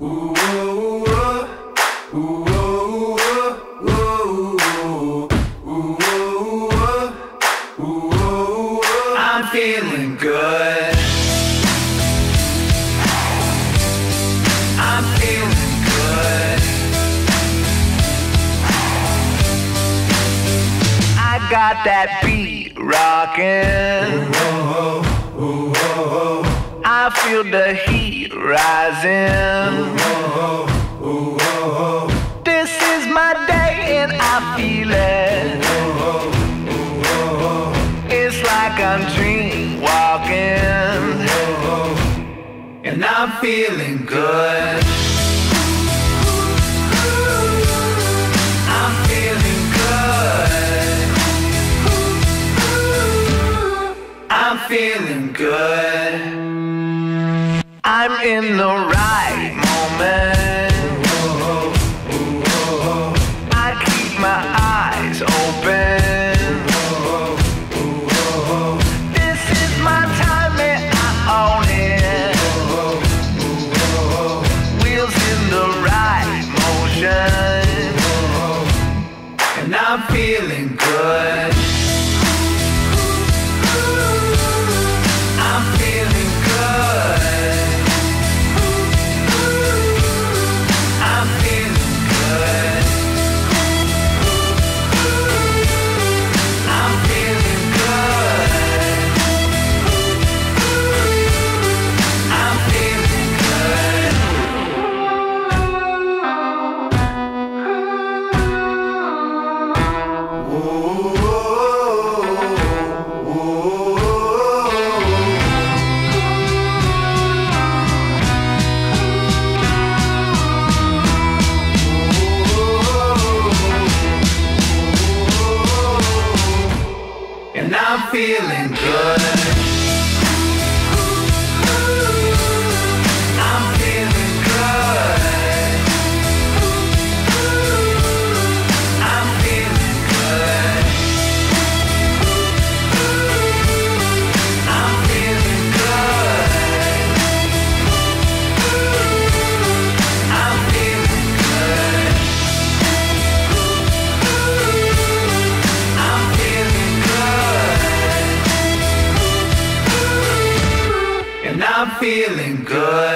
I'm feeling good. I'm feeling good. I got that beat rocking. I feel the heat rising. This is my day and I feel it. It's like I'm dream walking. And I'm feeling good. I'm feeling good. I'm feeling good. I'm in the right moment. I keep my eyes open. This is my time and I own it. Wheels in the right motion. And I'm feeling good. I'm feeling good. I'm feeling good.